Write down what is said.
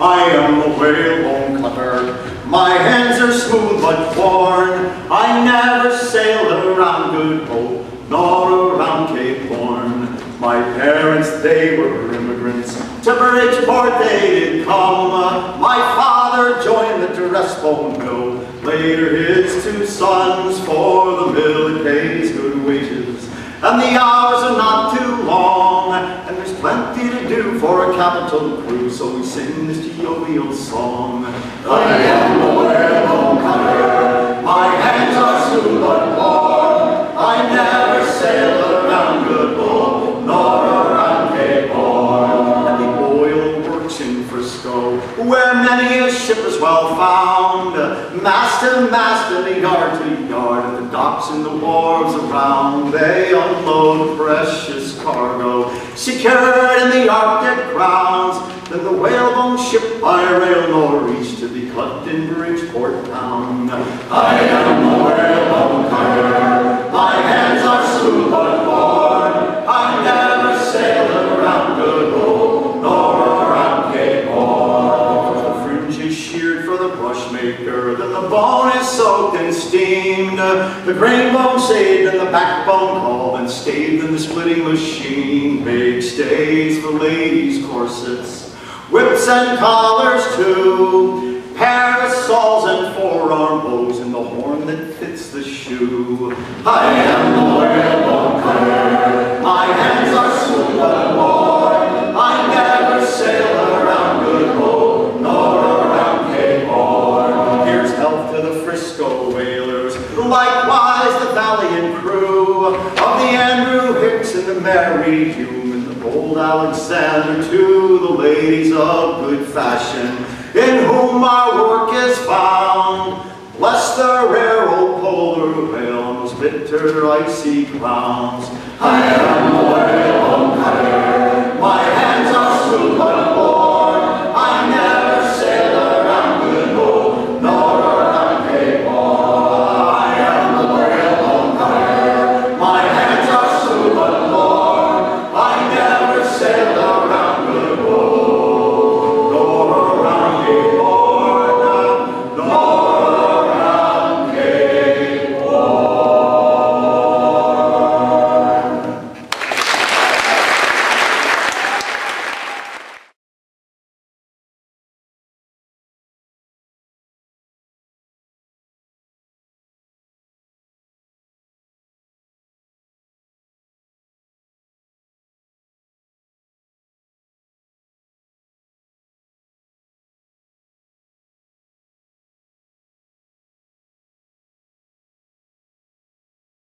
I am a whalebone cutter. My hands are smooth but worn. I never sailed around Good Hope, nor around Cape Horn. My parents, they were immigrants. To Bridgeport they did come. My father joined the Dressbone Mill. Later his two sons for the mill it pays good wages. And the hours are not too there's to do for a capital crew. So we sing this jovial song. I am a cutter. My hands are smooth but warm. I never sailed around Good Hope, nor around Cape Horn. And the oil works in Frisco, where many a ship is well found. Mast to mast and the yard to yard, and the docks and the wharves around. They unload precious cargo, secured by rail nor reach to be cut in Bridgeport town. I am a whalebone cutter. My hands are smooth but worn. I never sailed around Good Hope, nor around Cape Horn. The fringe is sheared for the brush maker, then the bone is soaked and steamed. The grain bone saved and the backbone called and staved in the splitting machine. Big stays for ladies' corsets. Whips and collars too, parasols and forearm bows, and the horn that fits the shoe. I am the whalebone cutter, my hands are smooth but warm. I never sail around Good Hope, nor around Cape Horn. Here's health to the Frisco whalers, likewise the valiant crew of the Andrew Hicks and the Mary Hume bold Alexander to the ladies of good fashion, in whom my work is found. Bless the rare old polar and bitter icy clowns. I am the